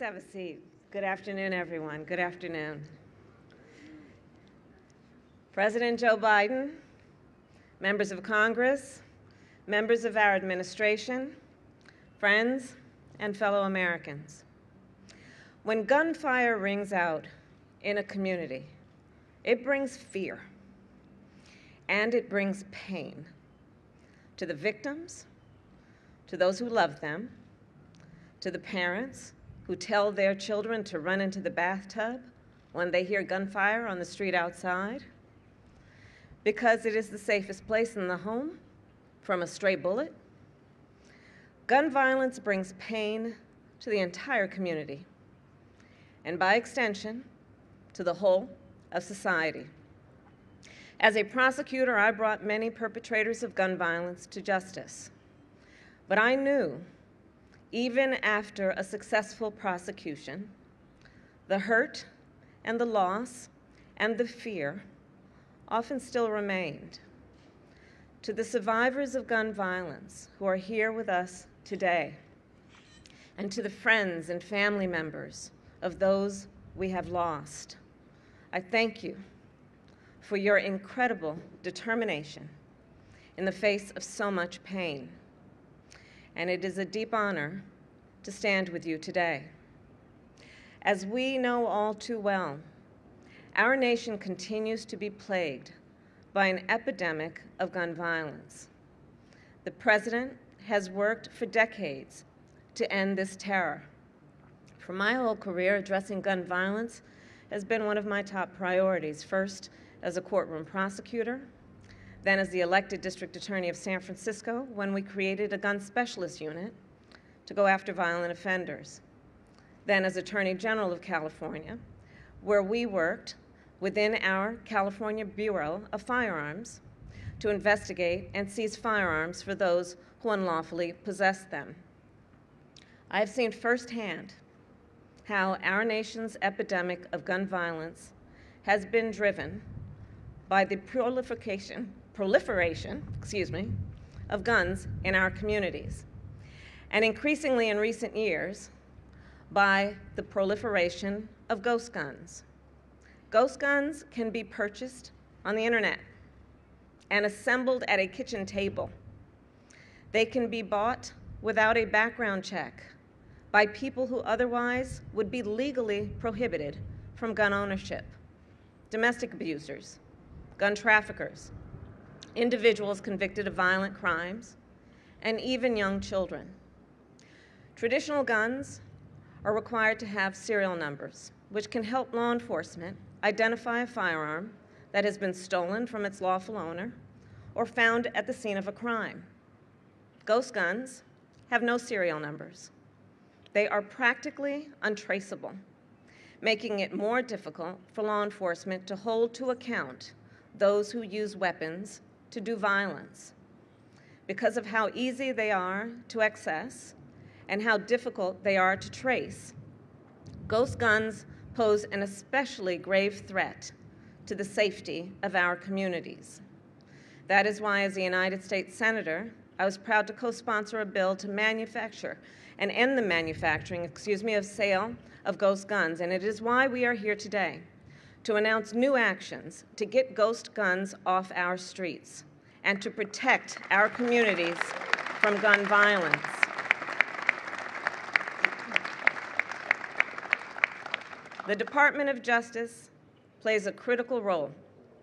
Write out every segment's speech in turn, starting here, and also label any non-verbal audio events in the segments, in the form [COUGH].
have a seat. Good afternoon, everyone. Good afternoon. President Joe Biden, members of Congress, members of our administration, friends, and fellow Americans. When gunfire rings out in a community, it brings fear and it brings pain to the victims, to those who love them, to the parents who tell their children to run into the bathtub when they hear gunfire on the street outside, because it is the safest place in the home from a stray bullet. Gun violence brings pain to the entire community, and by extension, to the whole of society. As a prosecutor, I brought many perpetrators of gun violence to justice. But I knew, even after a successful prosecution, the hurt and the loss and the fear often still remained. To the survivors of gun violence who are here with us today, and to the friends and family members of those we have lost, I thank you for your incredible determination in the face of so much pain. And it is a deep honor to stand with you today. As we know all too well, our nation continues to be plagued by an epidemic of gun violence. The President has worked for decades to end this terror. For my whole career, addressing gun violence has been one of my top priorities, first as a courtroom prosecutor, then as the elected district attorney of San Francisco when we created a gun specialist unit to go after violent offenders, then as attorney general of California, where we worked within our California Bureau of Firearms to investigate and seize firearms for those who unlawfully possess them. I have seen firsthand how our nation's epidemic of gun violence has been driven by the proliferation, proliferation, excuse me, of guns in our communities, and increasingly in recent years by the proliferation of ghost guns. Ghost guns can be purchased on the internet and assembled at a kitchen table. They can be bought without a background check by people who otherwise would be legally prohibited from gun ownership domestic abusers, gun traffickers, individuals convicted of violent crimes, and even young children. Traditional guns are required to have serial numbers, which can help law enforcement identify a firearm that has been stolen from its lawful owner or found at the scene of a crime. Ghost guns have no serial numbers. They are practically untraceable, making it more difficult for law enforcement to hold to account those who use weapons to do violence. Because of how easy they are to access and how difficult they are to trace, ghost guns pose an especially grave threat to the safety of our communities. That is why, as a United States Senator, I was proud to co sponsor a bill to manufacture and end the manufacturing, excuse me, of sale of ghost guns. And it is why we are here today to announce new actions to get ghost guns off our streets and to protect our communities from gun violence. The Department of Justice plays a critical role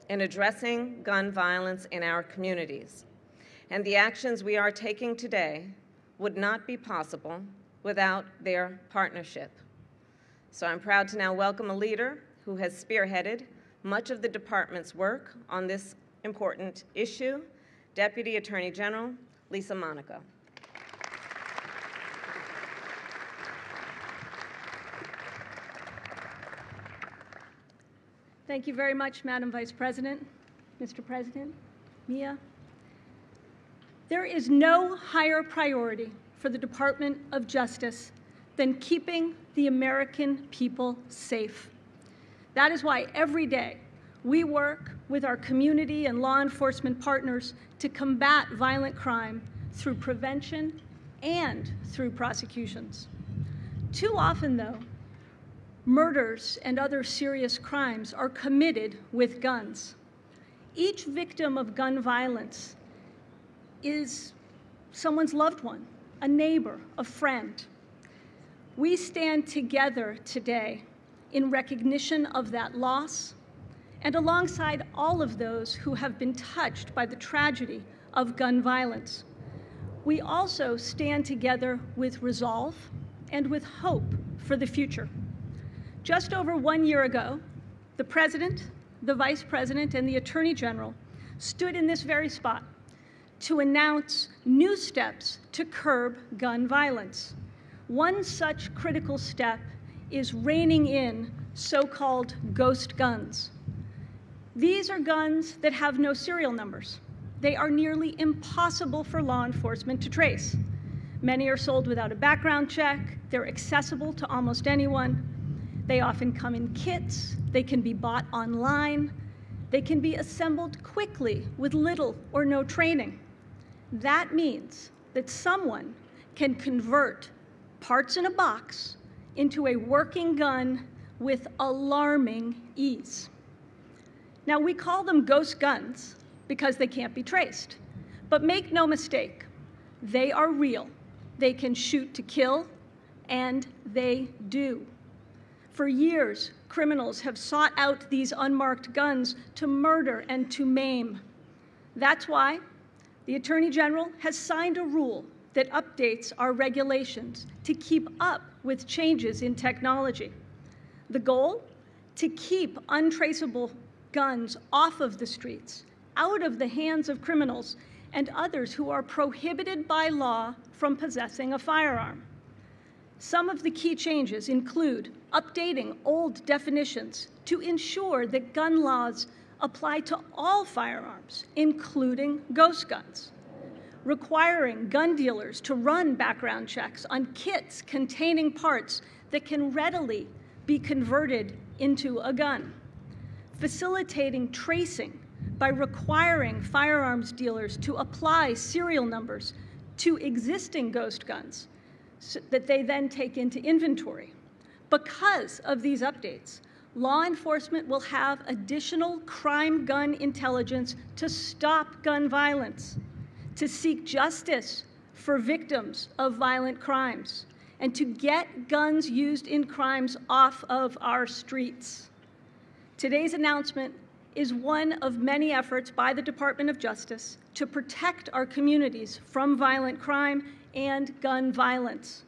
in addressing gun violence in our communities, and the actions we are taking today would not be possible without their partnership. So I'm proud to now welcome a leader who has spearheaded much of the department's work on this important issue, Deputy Attorney General Lisa Monaco. Thank you very much, Madam Vice President, Mr. President, Mia. There is no higher priority for the Department of Justice than keeping the American people safe. That is why every day we work with our community and law enforcement partners to combat violent crime through prevention and through prosecutions. Too often, though, murders and other serious crimes are committed with guns. Each victim of gun violence is someone's loved one, a neighbor, a friend. We stand together today in recognition of that loss and alongside all of those who have been touched by the tragedy of gun violence. We also stand together with resolve and with hope for the future. Just over one year ago, the President, the Vice President, and the Attorney General stood in this very spot to announce new steps to curb gun violence. One such critical step is reining in so called ghost guns. These are guns that have no serial numbers. They are nearly impossible for law enforcement to trace. Many are sold without a background check, they're accessible to almost anyone. They often come in kits, they can be bought online, they can be assembled quickly with little or no training. That means that someone can convert parts in a box into a working gun with alarming ease. Now, we call them ghost guns because they can't be traced. But make no mistake, they are real. They can shoot to kill, and they do. For years, criminals have sought out these unmarked guns to murder and to maim. That's why the Attorney General has signed a rule that updates our regulations to keep up with changes in technology. The goal? To keep untraceable guns off of the streets, out of the hands of criminals and others who are prohibited by law from possessing a firearm. Some of the key changes include updating old definitions to ensure that gun laws apply to all firearms, including ghost guns requiring gun dealers to run background checks on kits containing parts that can readily be converted into a gun, facilitating tracing by requiring firearms dealers to apply serial numbers to existing ghost guns so that they then take into inventory. Because of these updates, law enforcement will have additional crime gun intelligence to stop gun violence to seek justice for victims of violent crimes, and to get guns used in crimes off of our streets. Today's announcement is one of many efforts by the Department of Justice to protect our communities from violent crime and gun violence.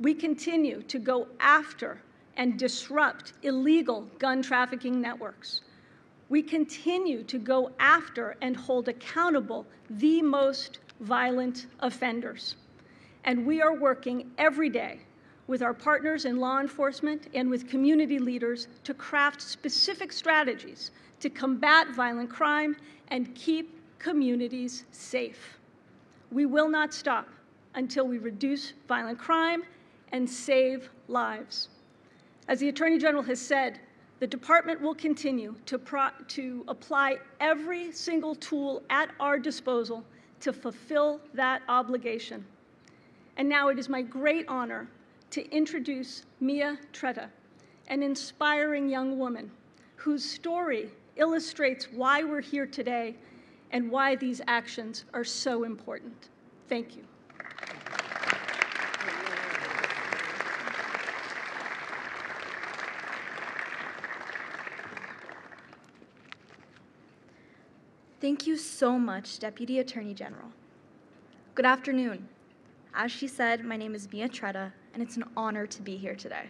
We continue to go after and disrupt illegal gun trafficking networks we continue to go after and hold accountable the most violent offenders. And we are working every day with our partners in law enforcement and with community leaders to craft specific strategies to combat violent crime and keep communities safe. We will not stop until we reduce violent crime and save lives. As the Attorney General has said, the department will continue to, to apply every single tool at our disposal to fulfill that obligation. And now it is my great honor to introduce Mia Tretta, an inspiring young woman whose story illustrates why we're here today and why these actions are so important. Thank you. Thank you so much, Deputy Attorney General. Good afternoon. As she said, my name is Mia Tretta, and it's an honor to be here today.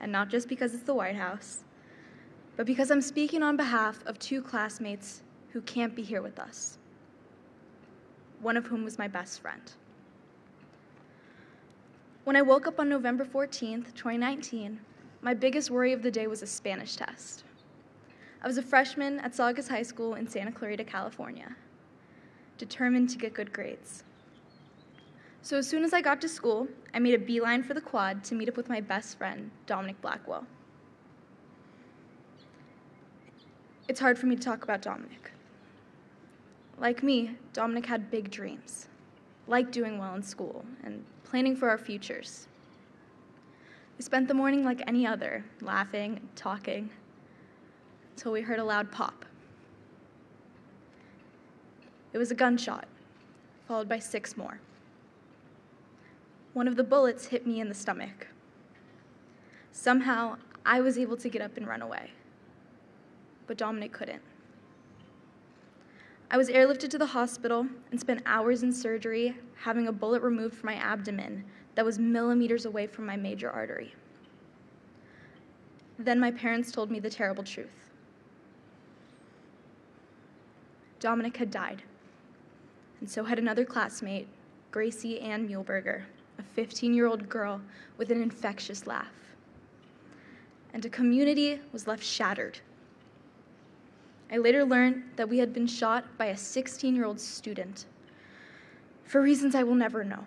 And not just because it's the White House, but because I'm speaking on behalf of two classmates who can't be here with us, one of whom was my best friend. When I woke up on November 14th, 2019, my biggest worry of the day was a Spanish test. I was a freshman at Saugus High School in Santa Clarita, California, determined to get good grades. So as soon as I got to school, I made a beeline for the quad to meet up with my best friend, Dominic Blackwell. It's hard for me to talk about Dominic. Like me, Dominic had big dreams, like doing well in school and planning for our futures. We spent the morning like any other, laughing, talking, until we heard a loud pop. It was a gunshot, followed by six more. One of the bullets hit me in the stomach. Somehow, I was able to get up and run away, but Dominic couldn't. I was airlifted to the hospital and spent hours in surgery having a bullet removed from my abdomen that was millimeters away from my major artery. Then my parents told me the terrible truth. Dominic had died, and so had another classmate, Gracie Anne Muehlberger, a 15 year old girl with an infectious laugh. And a community was left shattered. I later learned that we had been shot by a 16 year old student for reasons I will never know.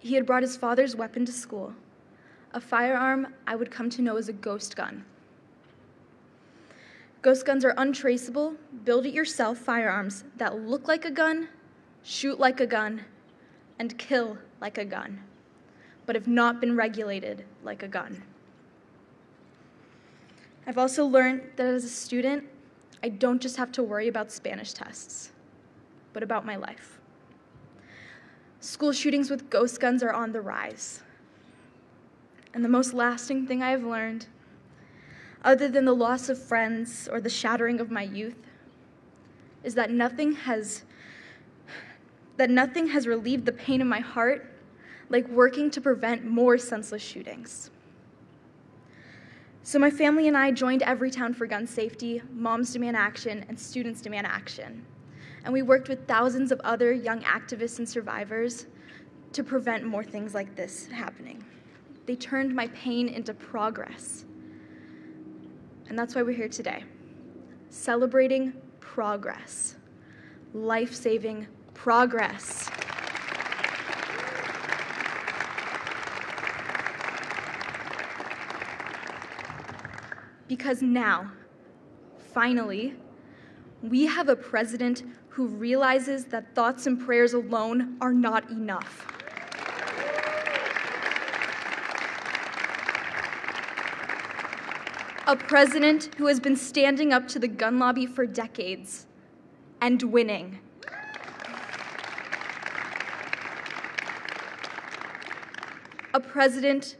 He had brought his father's weapon to school, a firearm I would come to know as a ghost gun. Ghost guns are untraceable, build it yourself firearms that look like a gun, shoot like a gun, and kill like a gun, but have not been regulated like a gun. I've also learned that as a student, I don't just have to worry about Spanish tests, but about my life. School shootings with ghost guns are on the rise. And the most lasting thing I have learned, other than the loss of friends or the shattering of my youth, is that nothing has that nothing has relieved the pain in my heart like working to prevent more senseless shootings. So my family and I joined Everytown for Gun Safety, Moms Demand Action, and Students Demand Action. And we worked with thousands of other young activists and survivors to prevent more things like this happening. They turned my pain into progress. And that's why we're here today, celebrating progress, life saving progress. Because now, finally, we have a president who realizes that thoughts and prayers alone are not enough. A president who has been standing up to the gun lobby for decades and winning. A president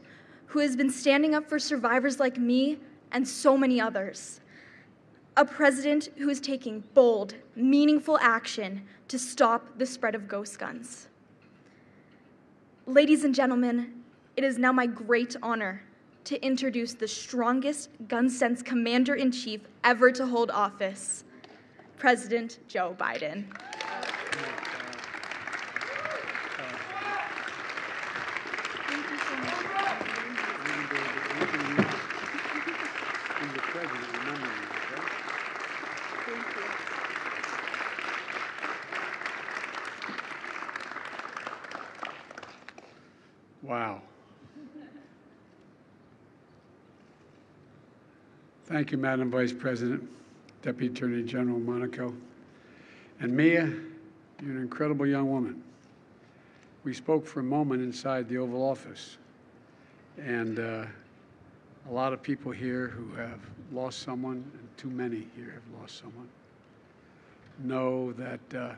who has been standing up for survivors like me and so many others. A president who is taking bold, meaningful action to stop the spread of ghost guns. Ladies and gentlemen, it is now my great honor to introduce the strongest gun sense commander in chief ever to hold office, President Joe Biden. Thank you, Madam Vice President, Deputy Attorney General Monaco. And Mia, you're an incredible young woman. We spoke for a moment inside the Oval Office, and uh, a lot of people here who have lost someone, and too many here have lost someone, know that uh,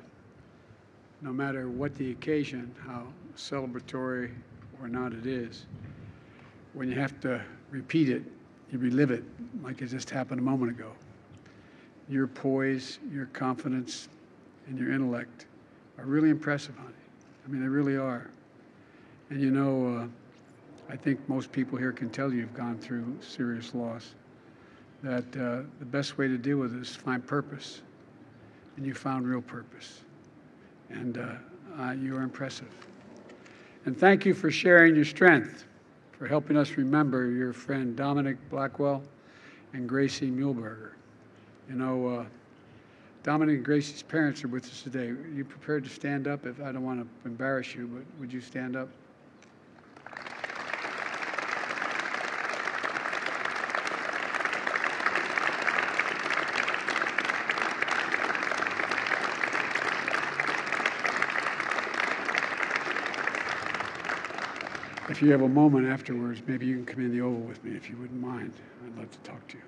no matter what the occasion, how celebratory or not it is, when you have to repeat it, you relive it like it just happened a moment ago. Your poise, your confidence, and your intellect are really impressive, honey. I mean, they really are. And you know, uh, I think most people here can tell you've gone through serious loss. That uh, the best way to deal with it is find purpose, and you found real purpose, and uh, you are impressive. And thank you for sharing your strength, for helping us remember your friend Dominic Blackwell and Gracie Muehlberger. You know, uh, Dominic and Gracie's parents are with us today. Are you prepared to stand up? If I don't want to embarrass you, but would you stand up? If you have a moment afterwards, maybe you can come in the Oval with me if you wouldn't mind. I'd love to talk to you.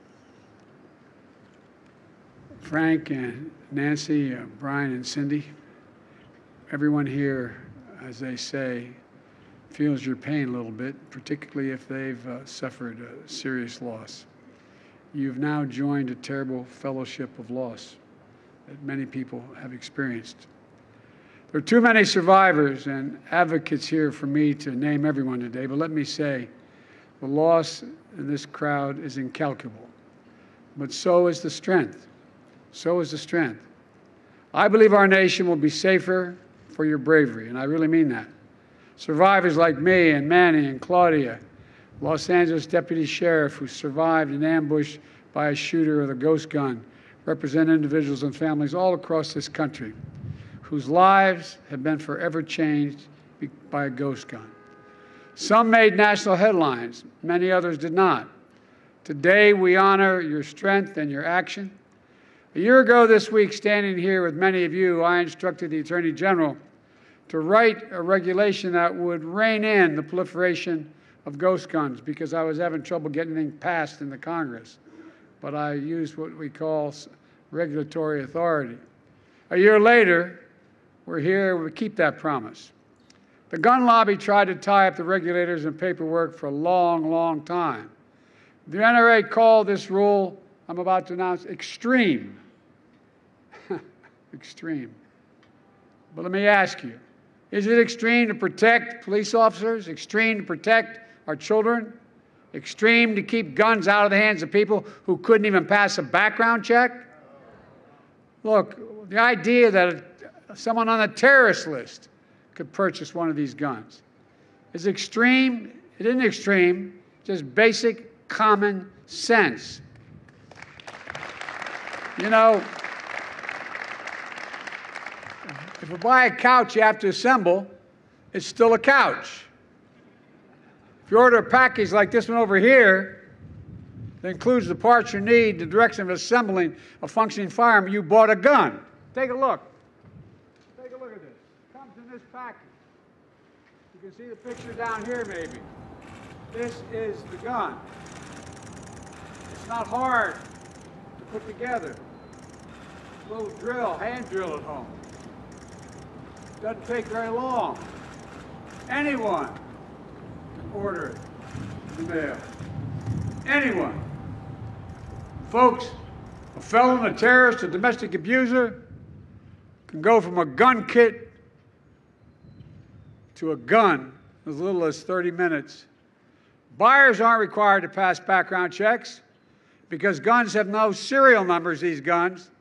Frank and Nancy, uh, Brian and Cindy, everyone here, as they say, feels your pain a little bit, particularly if they've uh, suffered a serious loss. You've now joined a terrible fellowship of loss that many people have experienced. There are too many survivors and advocates here for me to name everyone today, but let me say the loss in this crowd is incalculable. But so is the strength. So is the strength. I believe our nation will be safer for your bravery, and I really mean that. Survivors like me and Manny and Claudia, Los Angeles Deputy Sheriff who survived an ambush by a shooter with a ghost gun, represent individuals and families all across this country whose lives have been forever changed by a ghost gun. Some made national headlines, many others did not. Today, we honor your strength and your action. A year ago this week, standing here with many of you, I instructed the Attorney General to write a regulation that would rein in the proliferation of ghost guns because I was having trouble getting anything passed in the Congress. But I used what we call regulatory authority. A year later, we're here, we keep that promise. The gun lobby tried to tie up the regulators and paperwork for a long, long time. The NRA called this rule I'm about to announce extreme. [LAUGHS] extreme. But let me ask you is it extreme to protect police officers? Extreme to protect our children? Extreme to keep guns out of the hands of people who couldn't even pass a background check? Look, the idea that someone on the terrorist list could purchase one of these guns. It's extreme, it isn't extreme, just basic common sense. You know, if you buy a couch you have to assemble, it's still a couch. If you order a package like this one over here, that includes the parts you need, the direction of assembling a functioning firearm, you bought a gun. Take a look this package. You can see the picture down here maybe. This is the gun. It's not hard to put together. A little drill, hand drill at home. Doesn't take very long. Anyone can order it in the mail. Anyone. Folks, a felon, a terrorist, a domestic abuser can go from a gun kit to a gun as little as 30 minutes. Buyers aren't required to pass background checks because guns have no serial numbers, these guns.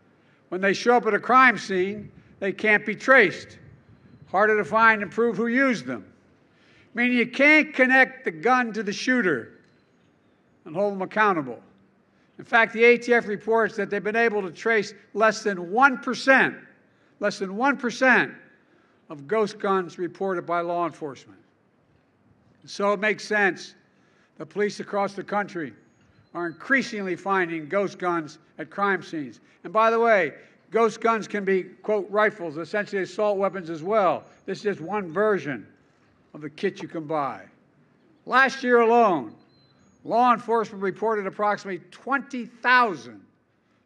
When they show up at a crime scene, they can't be traced. Harder to find and prove who used them. Meaning you can't connect the gun to the shooter and hold them accountable. In fact, the ATF reports that they've been able to trace less than 1%, less than 1% of ghost guns reported by law enforcement. So it makes sense that police across the country are increasingly finding ghost guns at crime scenes. And by the way, ghost guns can be, quote, rifles, essentially assault weapons as well. This is just one version of the kit you can buy. Last year alone, law enforcement reported approximately 20,000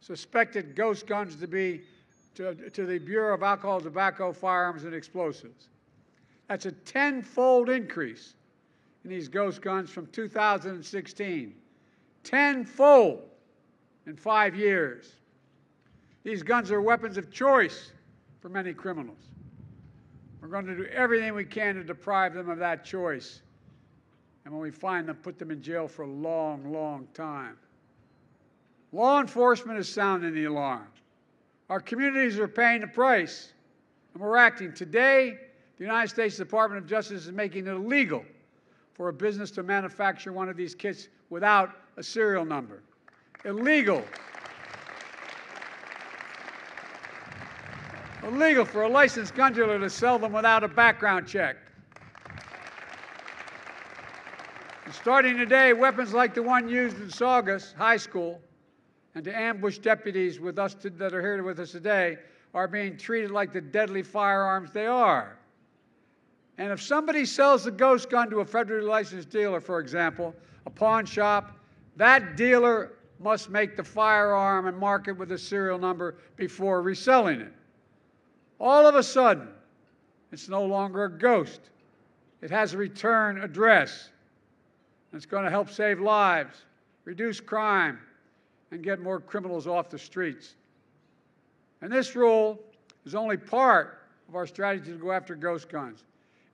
suspected ghost guns to be to, to the Bureau of Alcohol, Tobacco, Firearms, and Explosives. That's a tenfold increase in these ghost guns from 2016. Tenfold in five years. These guns are weapons of choice for many criminals. We're going to do everything we can to deprive them of that choice. And when we find them, put them in jail for a long, long time. Law enforcement is sounding the alarm. Our communities are paying the price, and we're acting. Today, the United States Department of Justice is making it illegal for a business to manufacture one of these kits without a serial number. Illegal. Illegal for a licensed gun dealer to sell them without a background check. And starting today, weapons like the one used in Saugus High School and to ambush deputies with us to, that are here with us today are being treated like the deadly firearms they are. And if somebody sells a ghost gun to a federally licensed dealer, for example, a pawn shop, that dealer must make the firearm and mark it with a serial number before reselling it. All of a sudden, it's no longer a ghost. It has a return address. It's going to help save lives, reduce crime, and get more criminals off the streets. And this rule is only part of our strategy to go after ghost guns.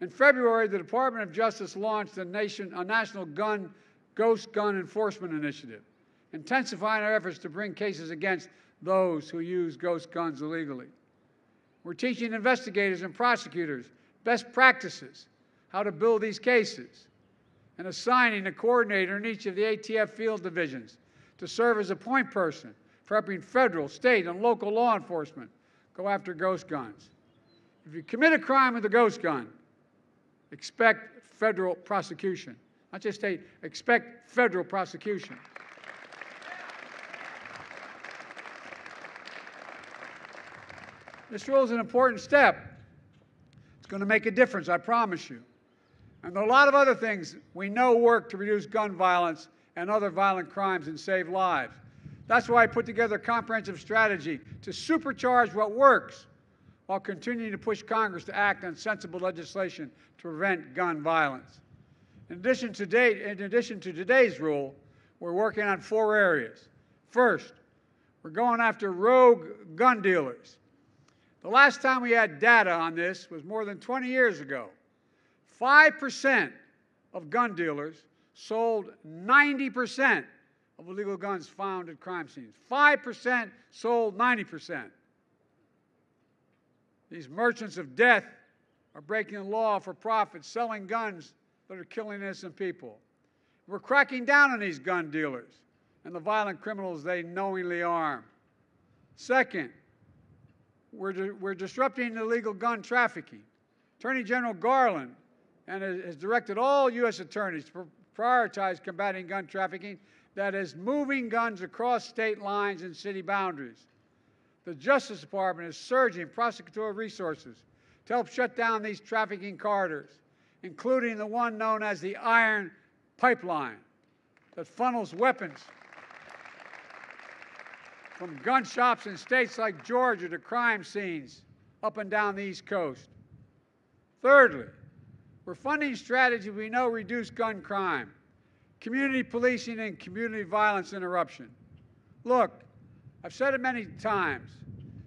In February, the Department of Justice launched a, nation, a national gun, ghost gun enforcement initiative, intensifying our efforts to bring cases against those who use ghost guns illegally. We're teaching investigators and prosecutors best practices, how to build these cases, and assigning a coordinator in each of the ATF field divisions to serve as a point person for helping federal, state, and local law enforcement go after ghost guns. If you commit a crime with a ghost gun, expect federal prosecution. Not just state, expect federal prosecution. This rule is an important step. It's going to make a difference, I promise you. And there are a lot of other things we know work to reduce gun violence and other violent crimes and save lives. That's why I put together a comprehensive strategy to supercharge what works while continuing to push Congress to act on sensible legislation to prevent gun violence. In addition to, date, in addition to today's rule, we're working on four areas. First, we're going after rogue gun dealers. The last time we had data on this was more than 20 years ago. 5% of gun dealers sold 90% of illegal guns found at crime scenes. 5% sold 90%. These merchants of death are breaking the law for profit, selling guns that are killing innocent people. We're cracking down on these gun dealers and the violent criminals they knowingly arm. Second, we're, we're disrupting illegal gun trafficking. Attorney General Garland and has directed all U.S. attorneys to prioritize combating gun trafficking that is moving guns across state lines and city boundaries. The Justice Department is surging prosecutorial resources to help shut down these trafficking corridors, including the one known as the Iron Pipeline that funnels weapons from gun shops in states like Georgia to crime scenes up and down the East Coast. Thirdly, we're funding strategies we know reduce gun crime, community policing, and community violence interruption. Look, I've said it many times.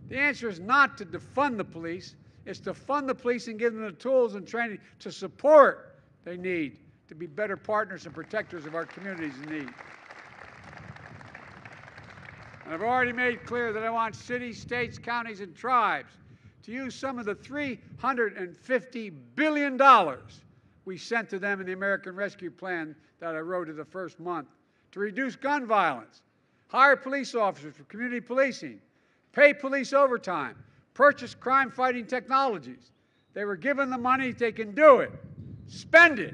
The answer is not to defund the police, it's to fund the police and give them the tools and training to support they need to be better partners and protectors of our communities in need. And I've already made clear that I want cities, states, counties, and tribes to use some of the $350 billion we sent to them in the American Rescue Plan that I wrote in the first month to reduce gun violence, hire police officers for community policing, pay police overtime, purchase crime fighting technologies. They were given the money, they can do it. Spend it.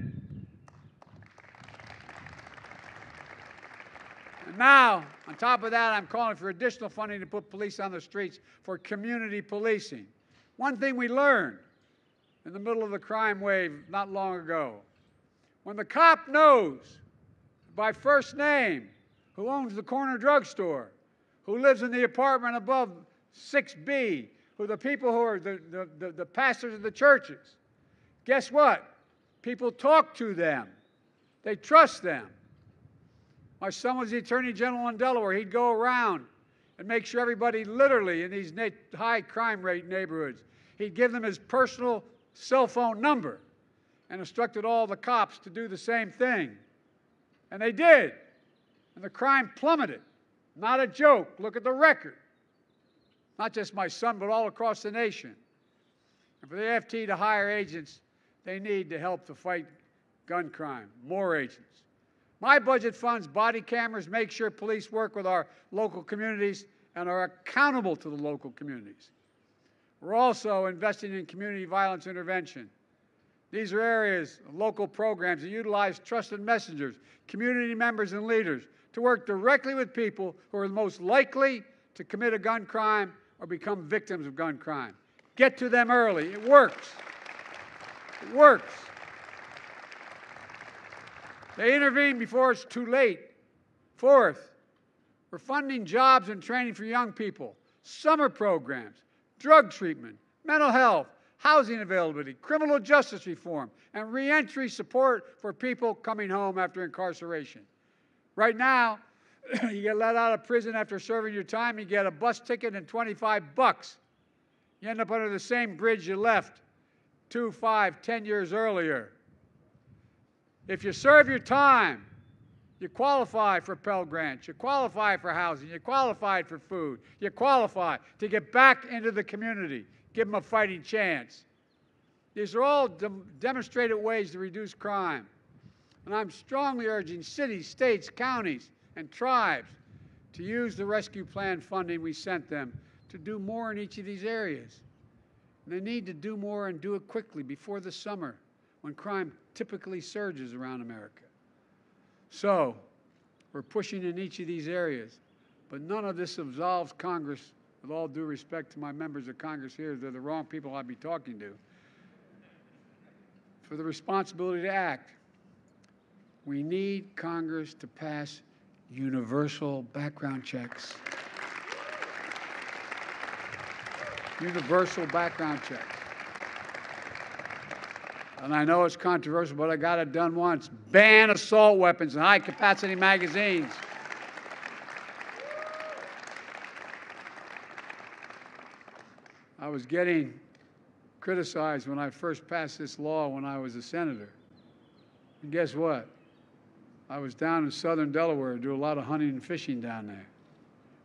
And now, on top of that, I'm calling for additional funding to put police on the streets for community policing. One thing we learned in the middle of the crime wave not long ago when the cop knows by first name who owns the corner drugstore, who lives in the apartment above 6B, who the people who are the, the, the, the pastors of the churches, guess what? People talk to them, they trust them. My son was the Attorney General in Delaware. He'd go around and make sure everybody, literally, in these high crime rate neighborhoods, he'd give them his personal cell phone number and instructed all the cops to do the same thing. And they did. And the crime plummeted. Not a joke. Look at the record. Not just my son, but all across the nation. And for the ATF to hire agents, they need to help to fight gun crime, more agents. My budget funds body cameras, make sure police work with our local communities and are accountable to the local communities. We're also investing in community violence intervention. These are areas of local programs that utilize trusted messengers, community members, and leaders to work directly with people who are the most likely to commit a gun crime or become victims of gun crime. Get to them early. It works. It works. They intervene before it's too late. Fourth, we're funding jobs and training for young people, summer programs, drug treatment, mental health, housing availability, criminal justice reform, and reentry support for people coming home after incarceration. Right now, [CLEARS THROAT] you get let out of prison after serving your time, you get a bus ticket and 25 bucks. You end up under the same bridge you left two, five, ten years earlier. If you serve your time, you qualify for Pell Grants, you qualify for housing, you qualify for food, you qualify to get back into the community, give them a fighting chance. These are all de demonstrated ways to reduce crime. And I'm strongly urging cities, states, counties, and tribes to use the rescue plan funding we sent them to do more in each of these areas. And they need to do more and do it quickly before the summer when crime typically surges around America. So, we're pushing in each of these areas, but none of this absolves Congress, with all due respect to my members of Congress here, they're the wrong people I'd be talking to, for the responsibility to act. We need Congress to pass universal background checks. Universal background checks. And I know it's controversial, but I got it done once. Ban assault weapons and high capacity magazines. I was getting criticized when I first passed this law when I was a senator. And guess what? I was down in southern Delaware, do a lot of hunting and fishing down there.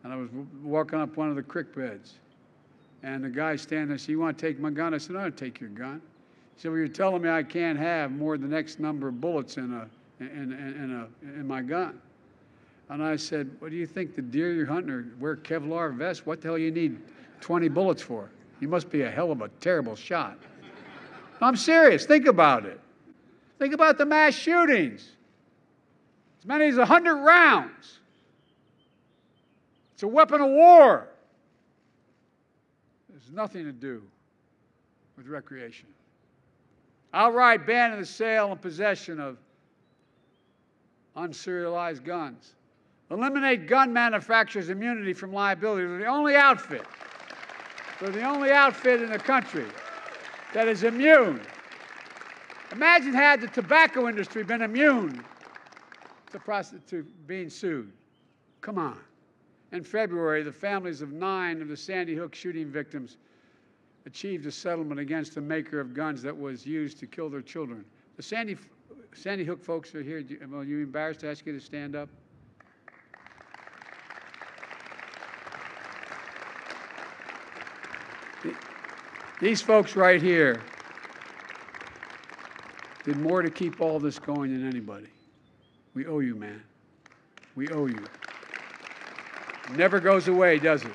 And I was walking up one of the creek beds. And the guy standing there said, You want to take my gun? I said, I don't take your gun. Well, you're telling me I can't have more than next number of bullets in, a, in, in, in, a, in my gun. And I said, What do you think the deer you're hunting or wear Kevlar vests? What the hell you need 20 bullets for? You must be a hell of a terrible shot. I'm serious. Think about it. Think about the mass shootings as many as 100 rounds. It's a weapon of war. There's nothing to do with recreation. Outright banning the sale and possession of unserialized guns. Eliminate gun manufacturers' immunity from liability. They're the only outfit. They're the only outfit in the country that is immune. Imagine had the tobacco industry been immune to prostitute being sued. Come on. In February, the families of nine of the Sandy Hook shooting victims achieved a settlement against the maker of guns that was used to kill their children. The Sandy, Sandy Hook folks are here. Are you embarrassed to ask you to stand up? These folks right here did more to keep all this going than anybody. We owe you, man. We owe you. Never goes away, does it?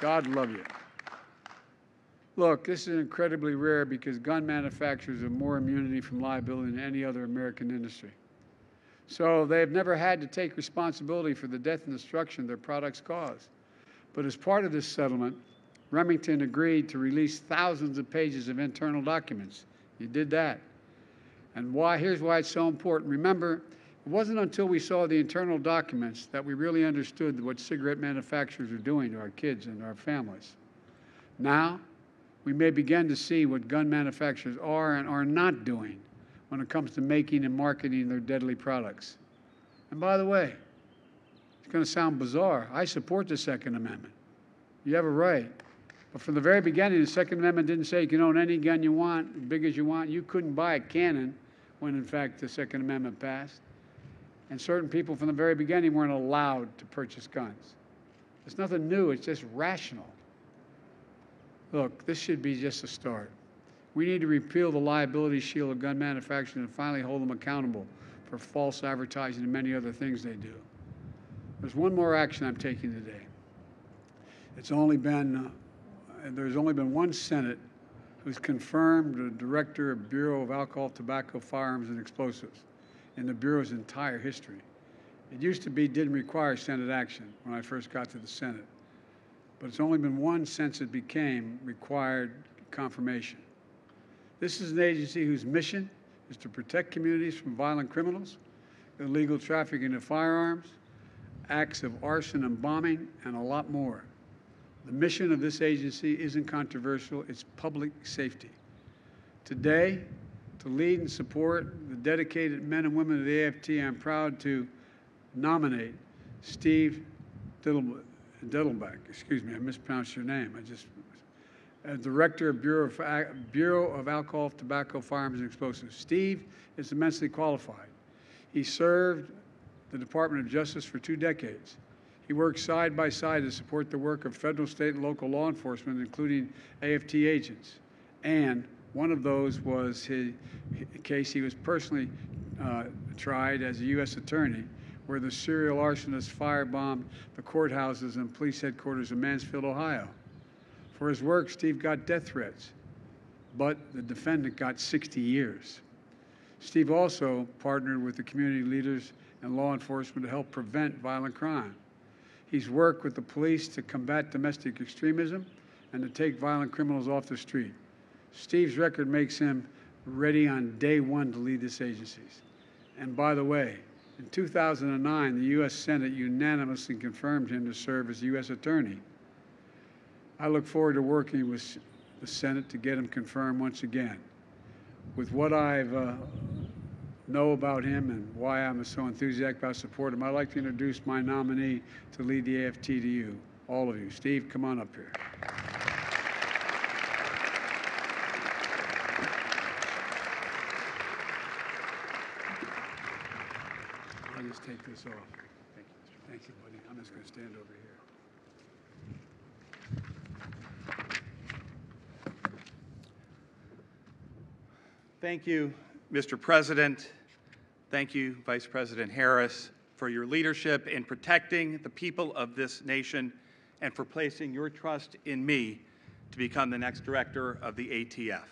God love you. Look, this is incredibly rare because gun manufacturers have more immunity from liability than any other American industry. So they've never had to take responsibility for the death and destruction their products cause. But as part of this settlement, Remington agreed to release thousands of pages of internal documents. You did that. And why? Here's why it's so important. Remember, it wasn't until we saw the internal documents that we really understood what cigarette manufacturers are doing to our kids and our families. Now, we may begin to see what gun manufacturers are and are not doing when it comes to making and marketing their deadly products. And by the way, it's going to sound bizarre. I support the Second Amendment. You have a right. But from the very beginning, the Second Amendment didn't say you can own any gun you want, big as you want. You couldn't buy a cannon when in fact the Second Amendment passed. And certain people from the very beginning weren't allowed to purchase guns. It's nothing new, it's just rational. Look, this should be just a start. We need to repeal the liability shield of gun manufacturers and finally hold them accountable for false advertising and many other things they do. There's one more action I'm taking today. It's only been, uh, there's only been one Senate who's confirmed the director of Bureau of Alcohol, Tobacco, Firearms, and Explosives in the Bureau's entire history. It used to be didn't require Senate action when I first got to the Senate, but it's only been one since it became required confirmation. This is an agency whose mission is to protect communities from violent criminals, illegal trafficking of firearms, acts of arson and bombing, and a lot more. The mission of this agency isn't controversial, it's public safety. Today, to lead and support the dedicated men and women of the AFT, I'm proud to nominate Steve Diddle- Dettelbach. Excuse me, I mispronounced your name. I just as Director of Bureau of, Bureau of Alcohol, Tobacco, Firearms, and Explosives. Steve is immensely qualified. He served the Department of Justice for two decades. He worked side by side to support the work of federal, state, and local law enforcement, including AFT agents. And one of those was his, a case he was personally uh, tried as a U.S. attorney, where the serial arsonist firebombed the courthouses and police headquarters in Mansfield, Ohio. For his work, Steve got death threats, but the defendant got 60 years. Steve also partnered with the community leaders and law enforcement to help prevent violent crime. He's worked with the police to combat domestic extremism and to take violent criminals off the street. Steve's record makes him ready on day one to lead this agency. And by the way, in 2009, the U.S. Senate unanimously confirmed him to serve as U.S. Attorney. I look forward to working with the Senate to get him confirmed once again. With what I've uh, know about him and why I'm so enthusiastic about supporting him, I'd like to introduce my nominee to lead the AFT to you, all of you. Steve, come on up here. I'll this off. Thank you, Mr. Thank you, buddy. I'm just going to stand over here. Thank you, Mr. President. Thank you, Vice President Harris, for your leadership in protecting the people of this nation and for placing your trust in me to become the next director of the ATF.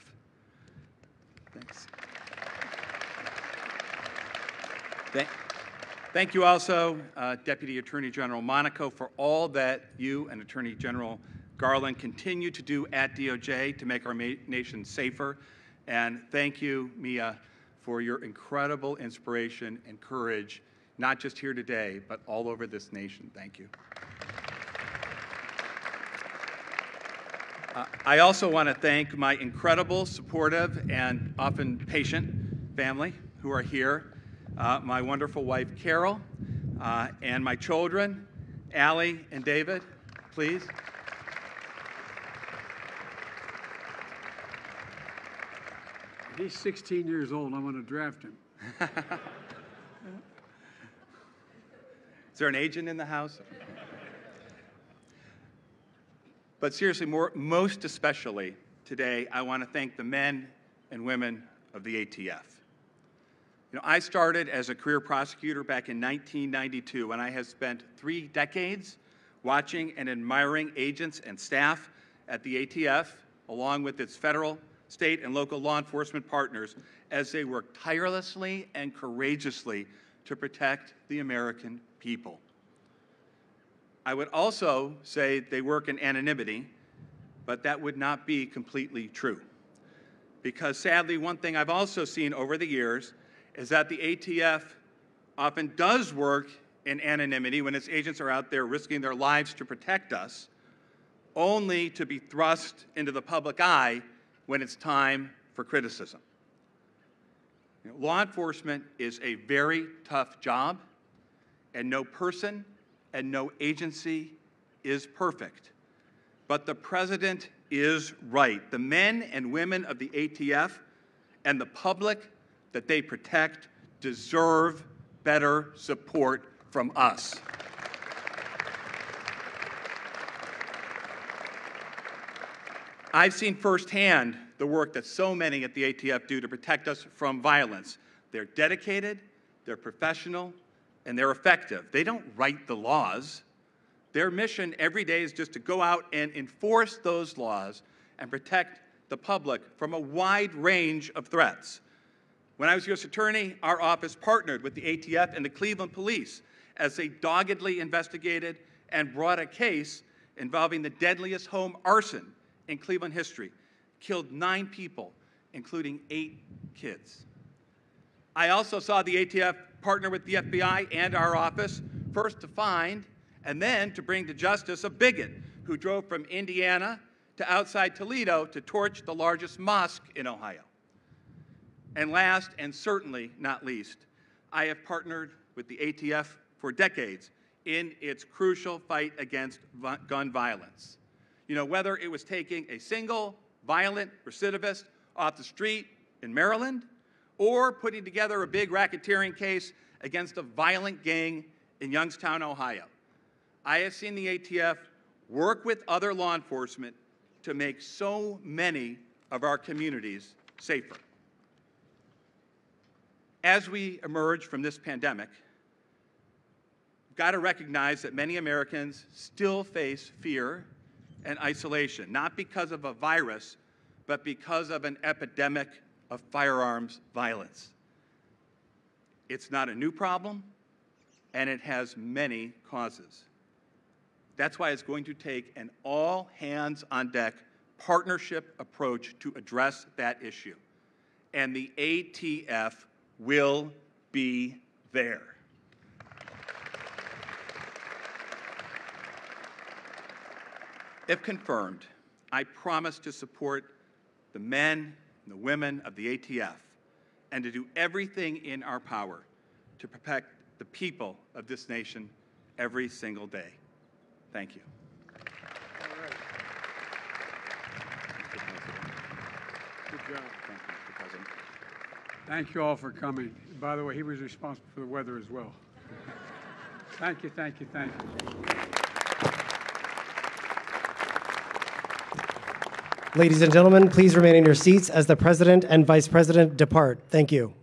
Thanks. Thank, thank you also, uh, Deputy Attorney General Monaco, for all that you and Attorney General Garland continue to do at DOJ to make our nation safer. And thank you, Mia, for your incredible inspiration and courage, not just here today, but all over this nation. Thank you. Uh, I also want to thank my incredible, supportive, and often patient family who are here. Uh, my wonderful wife, Carol, uh, and my children, Allie and David, please. He's 16 years old. I'm going to draft him. [LAUGHS] Is there an agent in the house? But seriously, more, most especially today, I want to thank the men and women of the ATF. You know, I started as a career prosecutor back in 1992, and I have spent three decades watching and admiring agents and staff at the ATF, along with its federal, state, and local law enforcement partners, as they work tirelessly and courageously to protect the American people. I would also say they work in anonymity, but that would not be completely true. Because sadly, one thing I've also seen over the years is that the ATF often does work in anonymity when its agents are out there risking their lives to protect us, only to be thrust into the public eye when it's time for criticism. You know, law enforcement is a very tough job, and no person and no agency is perfect. But the president is right. The men and women of the ATF and the public that they protect deserve better support from us. I've seen firsthand the work that so many at the ATF do to protect us from violence. They're dedicated, they're professional, and they're effective. They don't write the laws. Their mission every day is just to go out and enforce those laws and protect the public from a wide range of threats. When I was U.S. Attorney, our office partnered with the ATF and the Cleveland Police as they doggedly investigated and brought a case involving the deadliest home arson in Cleveland history. Killed nine people, including eight kids. I also saw the ATF partner with the FBI and our office, first to find and then to bring to justice a bigot who drove from Indiana to outside Toledo to torch the largest mosque in Ohio. And last, and certainly not least, I have partnered with the ATF for decades in its crucial fight against gun violence. You know, whether it was taking a single violent recidivist off the street in Maryland or putting together a big racketeering case against a violent gang in Youngstown, Ohio. I have seen the ATF work with other law enforcement to make so many of our communities safer. As we emerge from this pandemic, we've got to recognize that many Americans still face fear and isolation, not because of a virus, but because of an epidemic of firearms violence. It's not a new problem, and it has many causes. That's why it's going to take an all hands on deck partnership approach to address that issue. And the ATF will be there. If confirmed, I promise to support the men and the women of the ATF and to do everything in our power to protect the people of this nation every single day. Thank you. Good job. Thank you, Mr. President. Thank you all for coming. By the way, he was responsible for the weather as well. Thank you, thank you, thank you. Ladies and gentlemen, please remain in your seats as the President and Vice President depart. Thank you.